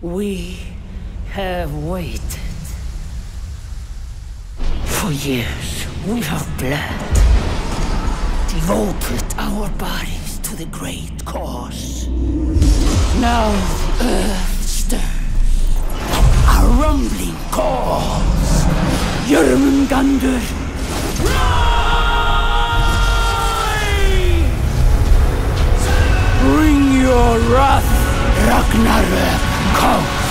We have waited. For years, we have bled. Devoted our bodies to the great cause. Now the earth stirs. A rumbling calls. Jörmungandr. Rise! Bring your wrath, Ragnarök comes.